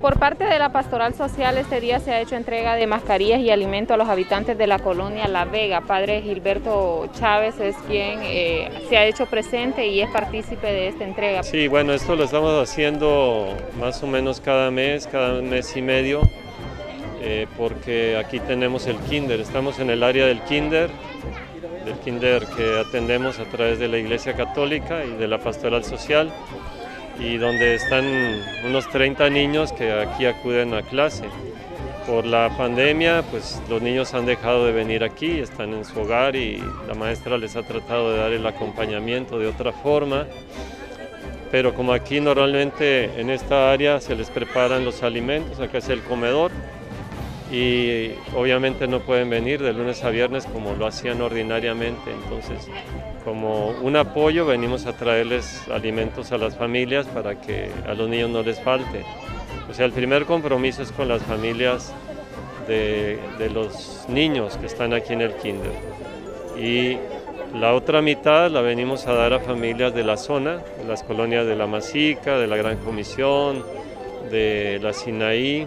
Por parte de la Pastoral Social, este día se ha hecho entrega de mascarillas y alimentos a los habitantes de la colonia La Vega. Padre Gilberto Chávez es quien eh, se ha hecho presente y es partícipe de esta entrega. Sí, bueno, esto lo estamos haciendo más o menos cada mes, cada mes y medio, eh, porque aquí tenemos el kinder, estamos en el área del kinder, del kinder que atendemos a través de la Iglesia Católica y de la Pastoral Social y donde están unos 30 niños que aquí acuden a clase. Por la pandemia, pues los niños han dejado de venir aquí, están en su hogar y la maestra les ha tratado de dar el acompañamiento de otra forma. Pero como aquí normalmente en esta área se les preparan los alimentos, acá es el comedor, y obviamente no pueden venir de lunes a viernes como lo hacían ordinariamente. Entonces, como un apoyo venimos a traerles alimentos a las familias para que a los niños no les falte. O sea, el primer compromiso es con las familias de, los niños que están aquí en el kinder. Y la otra mitad la venimos a dar a familias de la zona, de las colonias de La Masica, de la Gran Comisión, de la Sinaí,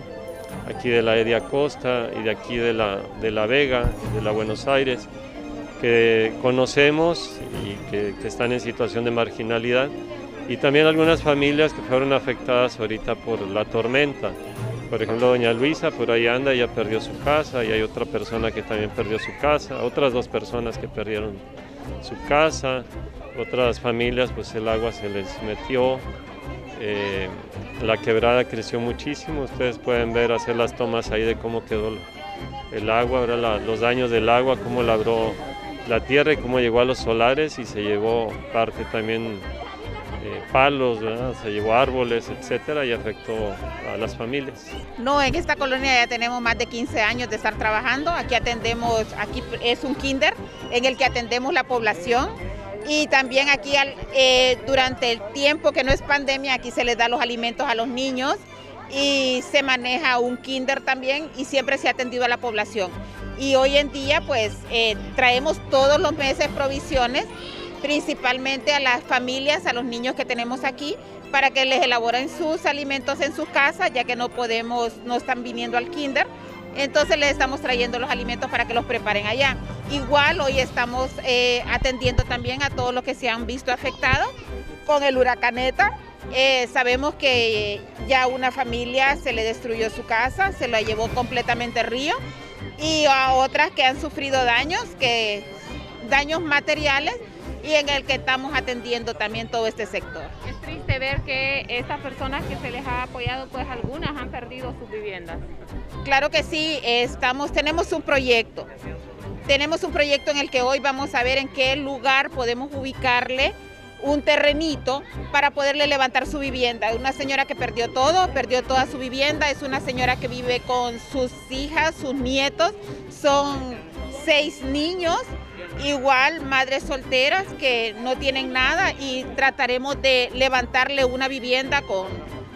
aquí de la Edia Costa y de aquí de la, de la Vega, de la Buenos Aires, que conocemos y que, están en situación de marginalidad, y también algunas familias que fueron afectadas ahorita por la tormenta. Por ejemplo, doña Luisa por ahí anda, ella perdió su casa y hay otra persona que también perdió su casa, otras dos personas que perdieron su casa, otras familias pues el agua se les metió, eh, la quebrada creció muchísimo, ustedes pueden ver, hacer las tomas ahí de cómo quedó el agua, los daños del agua, cómo labró la tierra y cómo llegó a los solares y se llevó parte también eh, palos, se llevó árboles, etcétera, y afectó a las familias. No, en esta colonia ya tenemos más de 15 años de estar trabajando. Aquí atendemos, aquí es un kinder en el que atendemos la población y también aquí eh, durante el tiempo que no es pandemia, aquí se les da los alimentos a los niños y se maneja un kinder también y siempre se ha atendido a la población. Y hoy en día pues eh, traemos todos los meses provisiones, principalmente a las familias, a los niños que tenemos aquí, para que les elaboren sus alimentos en sus casas, ya que no podemos, no están viniendo al kinder. Entonces les estamos trayendo los alimentos para que los preparen allá. Igual hoy estamos eh, atendiendo también a todos los que se han visto afectados con el huracaneta. Eh, sabemos que ya una familia se le destruyó su casa, se la llevó completamente río y a otras que han sufrido daños, que, daños materiales y en el que estamos atendiendo también todo este sector. Ver que estas personas que se les ha apoyado, pues algunas han perdido sus viviendas. Claro que sí, estamos, tenemos un proyecto. Tenemos un proyecto en el que hoy vamos a ver en qué lugar podemos ubicarle un terrenito para poderle levantar su vivienda. Una señora que perdió todo, perdió toda su vivienda, es una señora que vive con sus hijas, sus nietos, son seis niños, igual madres solteras que no tienen nada y trataremos de levantarle una vivienda con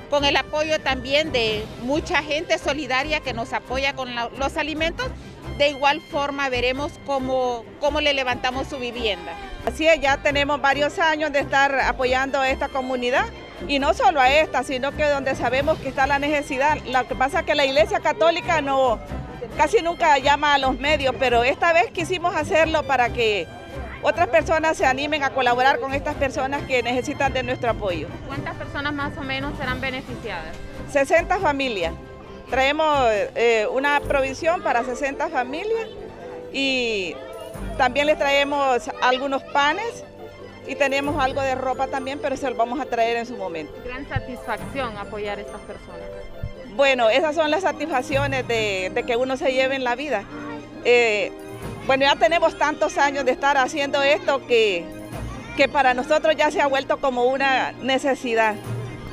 con el apoyo también de mucha gente solidaria que nos apoya con los alimentos. De igual forma veremos cómo, cómo le levantamos su vivienda. Así es, ya tenemos varios años de estar apoyando a esta comunidad y no solo a esta, sino que donde sabemos que está la necesidad. Lo que pasa es que la Iglesia Católica no, casi nunca llama a los medios, pero esta vez quisimos hacerlo para que otras personas se animen a colaborar con estas personas que necesitan de nuestro apoyo. ¿Cuántas personas más o menos serán beneficiadas? 60 familias. Traemos eh, una provisión para 60 familias y también les traemos algunos panes y tenemos algo de ropa también, pero se lo vamos a traer en su momento. Gran satisfacción apoyar a estas personas. Bueno, esas son las satisfacciones de, que uno se lleve en la vida. Eh, bueno, ya tenemos tantos años de estar haciendo esto que, que para nosotros ya se ha vuelto como una necesidad.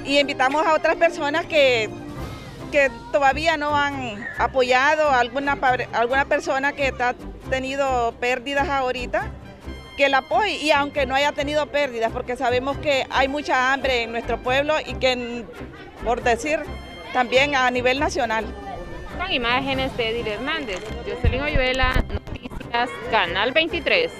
Y invitamos a otras personas que, que todavía no han apoyado a alguna, alguna persona que ha tenido pérdidas ahorita, que la apoye y aunque no haya tenido pérdidas, porque sabemos que hay mucha hambre en nuestro pueblo y que, por decir, también a nivel nacional. Con imágenes de Edil Hernández, Jocelyn Oyuela, Canal 23.